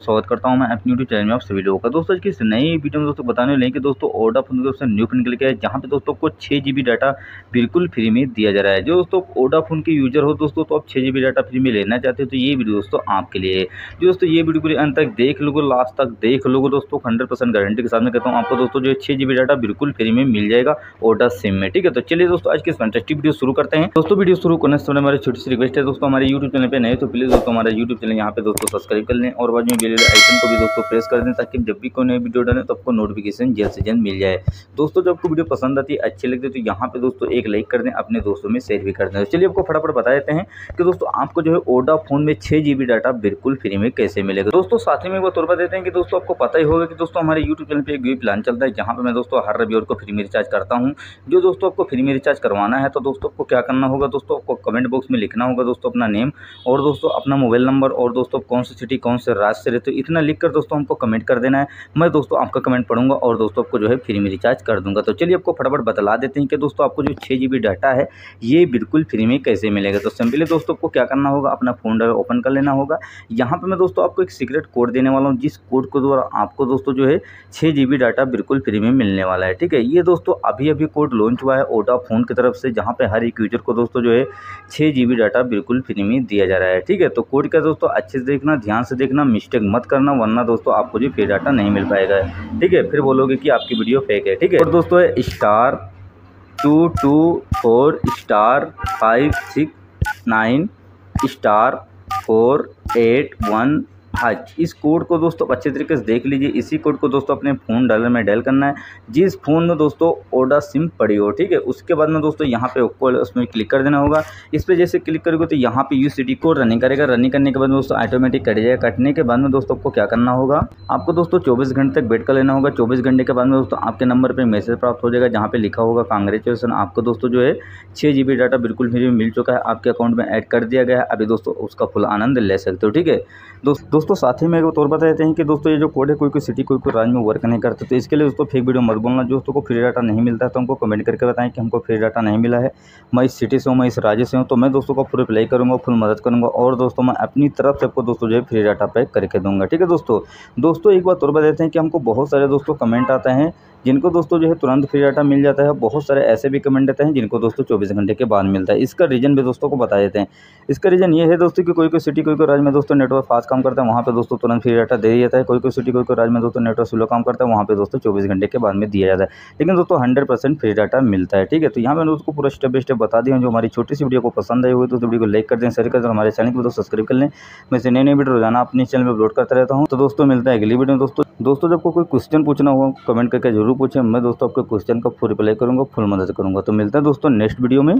स्वागत करता हूँ मैं अपनी यूट्यूब चैनल में आप सभी लोगों का। दोस्तों आज की इस नई वीडियो में दोस्तों बताने वाले कि दोस्तों ओडा फ़ोन की न्यू फ़ोन निकल के है, जहाँ पे दोस्तों को छः जी डाटा बिल्कुल फ्री में दिया जा रहा है। जो दोस्तों ओडा फ़ोन के यूज़र हो दोस्तों तो आप छः जी डाटा फ्री में लेना चाहते हो तो ये वीडियो दोस्तों आपके लिए है। जो दोस्तों, ये वीडियो पूरी अंत तक देख लोगे लास्ट तक देख लोगे दोस्तों हंड्रेड गारंटी के साथ में कहता हूँ, आपको दोस्तों जो छः जी डाटा बिल्कुल फ्री में मिल जाएगा ओडा सिम में, ठीक है? तो चलिए दोस्तों, आज की फैंटेस्टिक वीडियो शुरू करते हैं। दोस्तों वीडियो शुरू करने से हमारी छोटी सी रिक्वेस्ट है, दोस्तों, हमारे यूट्यूब चैनल पर नए तो प्लीज़ दोस्तों, हमारे यूट्यूब चैनल यहाँ पे दोस्तों सब्सक्राइब कर लें और बाद में आइकन को भी दोस्तों प्रेस कर दें ताकि जब भी कोई नई वीडियो डालें तो आपको नोटिफिकेशन जल्द से जल्द मिल जाए। दोस्तों, जब आपको वीडियो पसंद आती है, अच्छी लगती है तो यहाँ पे दोस्तों एक लाइक कर दें, अपने दोस्तों में शेयर भी कर दें। तो चलिए आपको फटाफट बता देते हैं कि दोस्तों आपको जो है ओडा फ़ोन में छः जी डाटा बिल्कुल फ्री में कैसे मिलेगा। दोस्तों, साथ ही में वो तौर देते हैं कि दोस्तों आपको पता ही होगा कि दोस्तों हमारे यूट्यूब चैनल पर एक भी प्लान चलता है, जहाँ पर मैं दोस्तों हर रविवार को फ्री में रिचार्ज करता हूँ। जो दोस्तों आपको फ्री में रिचार्ज करवाना है तो दोस्तों आपको क्या करना होगा? दोस्तों, आपको कमेंट बॉक्स में लिखना होगा दोस्तों अपना नेम और दोस्तों अपना मोबाइल नंबर और दोस्तों कौन सी सिटी कौन से राज्य से हो इतना लिख कर दोस्तों हमको कमेंट कर देना है। मैं दोस्तों आपका कमेंट पढ़ूँगा और दोस्तों आपको जो है फ्री में रिचार्ज कर दूँगा। तो चलिए आपको फटाफट बतला देते हैं कि दोस्तों आपको जो छः जी डाटा है, ये बिल्कुल फ्री में कैसे मिलेगा? तो सिंपली दोस्तों आपको क्या करना होगा? अपना फ़ोन ओपन कर लेना होगा। यहाँ पर मैं दोस्तों आपको एक सीक्रेट कोड देने वाला हूँ, जिस कोड के द्वारा आपको दोस्तों जो है छः जी डाटा बिल्कुल फ्री में मिलने वाला है, ठीक है? ये दोस्तों अभी अभी कोड लॉन्च हुआ है ओडा फ़ोन की तरफ़ से, जहाँ पर हर एक यूज़र को दोस्तों जो है छः जी डाटा बिल्कुल फ्री में दिया जा रहा है, ठीक है? तो कोड का दोस्तों अच्छे से देखना, ध्यान से देखना मिस्टेक मत करना, वरना दोस्तों आपको जो फ्री डाटा नहीं मिल पाएगा। ठीक है, फिर बोलोगे कि आपकी वीडियो फेक है, ठीक है? और दोस्तों star two two four star five six nine star four eight one आज इस कोड को दोस्तों अच्छे तरीके से देख लीजिए। इसी कोड को दोस्तों अपने फ़ोन डालर में डायल करना है। जिस फ़ोन में दोस्तों ओडा सिम पड़ी हो, ठीक है, उसके बाद में दोस्तों यहाँ पे उसमें क्लिक कर देना होगा। इस पर जैसे क्लिक करोगे तो यहाँ पे यू कोड रनिंग करेगा। रनिंग करने के बाद दोस्तों ऑटोमेटिक कट जाएगा। कटने के बाद में दोस्तों आपको क्या करना होगा? आपको दोस्तों चौबीस घंटे तक वेट कर लेना होगा। चौबीस घंटे के बाद में दोस्तों आपके नंबर पर मैसेज प्राप्त हो जाएगा, जहाँ पे लिखा होगा कांग्रेचुलेसन आपको दोस्तों जो है छः जी डाटा बिल्कुल फ्री में मिल चुका है। आपके अकाउंट में ऐड कर दिया गया है। अभी दोस्तों उसका फुल आनंद ले सकते हो, ठीक है। दोस्तों दोस्तों साथ ही में एक और बता देते हैं कि दोस्तों, ये जो कोड है कोई कोई सिटी कोई कोई राज्य में वर्क नहीं करते तो इसके लिए दोस्तों फेक वीडियो मत बोलना दोस्तों को फ्री डाटा नहीं मिलता है तो हमको कमेंट करके बताएँ कि हमको फ्री डाटा नहीं मिला है। मैं इस सिटी से हूँ, मैं इस राज्य से हूँ तो मैं दोस्तों को फुल अप्लाई करूँगा फुल मदद करूँगा और दोस्तों, मैं अपनी तरफ़ से आपको दोस्तों जो है फ्री डाटा पैक करके दूँगा। ठीक है दोस्तों? दोस्तों, एक बात और बता देते हैं कि हमको बहुत सारे दोस्तों कमेंट आते हैं, जिनको दोस्तों जो है तुरंत फ्री डाटा मिल जाता है। बहुत सारे ऐसे भी कमेंट आते हैं, जिनको दोस्तों चौबीस घंटे के बाद मिलता है। इसका रीज़न भी दोस्तों को बता देते हैं। इसका रीज़न ये है दोस्तों कि कोई कोई सिटी कोई कोई राज्य में दोस्तों नेटवर्क फास्ट काम करता है वहाँ पर दोस्तों तुरंत फ्री डाटा दे जाता है। कोई कोई सिटी कोई कोई राज्य में दोस्तों नेटवर्क स्लो काम करता है, वहाँ पर दोस्तों चौबीस घंटे के बाद में दिया जाता है। लेकिन दोस्तों हंड्रेड फ्री डाटा मिलता है, ठीक है? तो यहाँ मैंने उसको पूरा स्टेप बाई स्टेप बता दिया जो हमारी छोटी सी वीडियो को पसंद आई हुई तो वीडियो को लाइक कर दें शेयर कर दें हमारे चैनल को दोस्तों सब्सक्राइब कर लें। मैं से नई नई वीडियो रोज़ाना अपने चैनल में अपलोड करता रहता हूँ। तो दोस्तों मिलता है अगली वीडियो में दोस्तों। दोस्तों जब कोई क्वेश्चन पूछना होगा कमेंट करके ज़रूर पूछें। मैं दोस्तों आपके क्वेश्चन का फुल रिप्लाई करूँगा फुल मदद करूँगा। तो मिलता है दोस्तों नेक्स्ट वीडियो में।